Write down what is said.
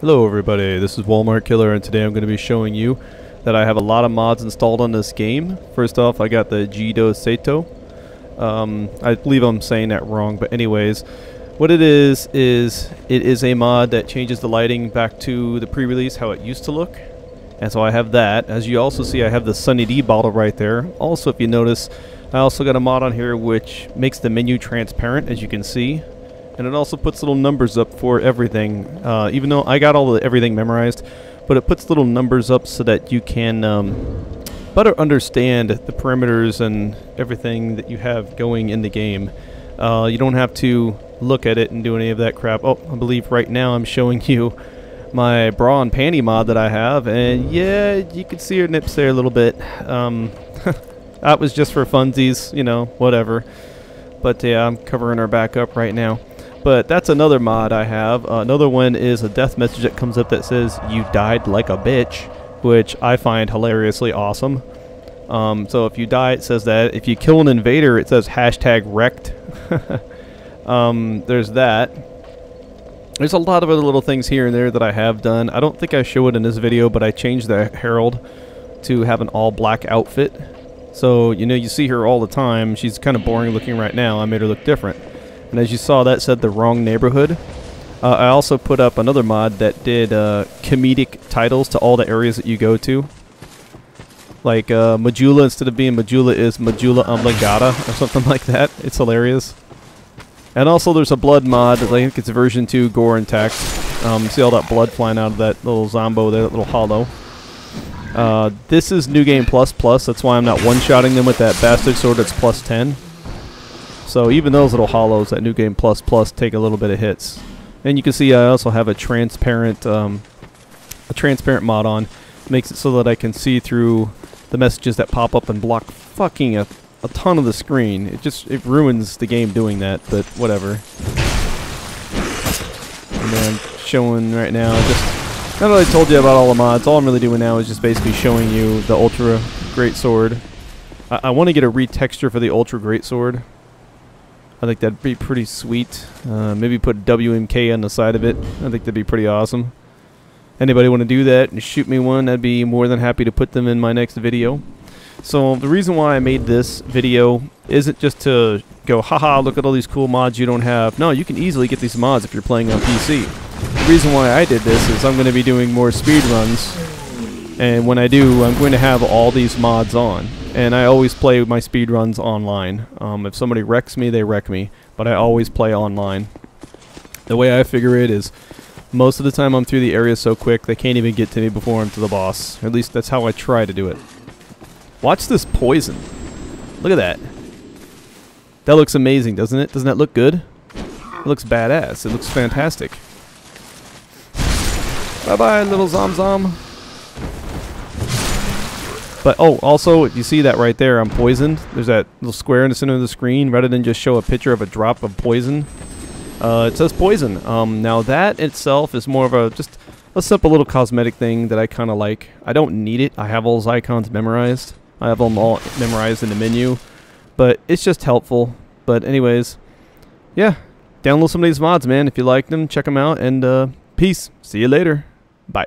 Hello everybody, this is Walmart Killer and today I'm going to be showing you that I have a lot of mods installed on this game. First off, I got the Jido Seto. Um, I believe I'm saying that wrong, but anyways, what it is, is it is a mod that changes the lighting back to the pre-release, how it used to look. And so I have that. As you also see, I have the Sunny D bottle right there. Also, if you notice, I also got a mod on here which makes the menu transparent, as you can see and it also puts little numbers up for everything. Uh, even though I got all the everything memorized, but it puts little numbers up so that you can um, better understand the perimeters and everything that you have going in the game. Uh, you don't have to look at it and do any of that crap. Oh, I believe right now I'm showing you my bra and panty mod that I have, and yeah, you can see her nips there a little bit. Um, that was just for funsies, you know, whatever. But yeah, I'm covering her back up right now. But that's another mod I have. Uh, another one is a death message that comes up that says, you died like a bitch, which I find hilariously awesome. Um, so if you die, it says that. If you kill an invader, it says hashtag wrecked. um, there's that. There's a lot of other little things here and there that I have done. I don't think I show it in this video, but I changed the Herald to have an all black outfit. So, you know, you see her all the time. She's kind of boring looking right now. I made her look different. And as you saw, that said the wrong neighborhood. Uh, I also put up another mod that did uh, comedic titles to all the areas that you go to. Like uh, Majula, instead of being Majula, is Majula Obligata or something like that. It's hilarious. And also there's a blood mod, I think it's version 2 gore text. Um, see all that blood flying out of that little zombo there, that little hollow. Uh, this is New Game Plus Plus, that's why I'm not one-shotting them with that bastard sword that's plus 10. So even those little hollows at New Game Plus Plus take a little bit of hits. And you can see I also have a transparent um, a transparent mod on. Makes it so that I can see through the messages that pop up and block fucking a, a ton of the screen. It just it ruins the game doing that, but whatever. And then showing right now just that I told you about all the mods, all I'm really doing now is just basically showing you the Ultra Great Sword. I, I want to get a retexture for the Ultra Great Sword. I think that'd be pretty sweet. Uh, maybe put WMK on the side of it. I think that'd be pretty awesome. Anybody want to do that and shoot me one, I'd be more than happy to put them in my next video. So the reason why I made this video isn't just to go, haha, look at all these cool mods you don't have. No, you can easily get these mods if you're playing on PC. The reason why I did this is I'm going to be doing more speed runs. And when I do, I'm going to have all these mods on and I always play my speed runs online. Um, if somebody wrecks me, they wreck me, but I always play online. The way I figure it is, most of the time I'm through the area so quick they can't even get to me before I'm to the boss. At least that's how I try to do it. Watch this poison. Look at that. That looks amazing, doesn't it? Doesn't that look good? It looks badass. It looks fantastic. Bye-bye, little Zom Zom. But, oh, also, if you see that right there, I'm poisoned. There's that little square in the center of the screen. Rather than just show a picture of a drop of poison, uh, it says poison. Um, now, that itself is more of a, just a simple little cosmetic thing that I kind of like. I don't need it. I have all those icons memorized. I have them all memorized in the menu. But it's just helpful. But anyways, yeah. Download some of these mods, man. If you like them, check them out. And uh, peace. See you later. Bye.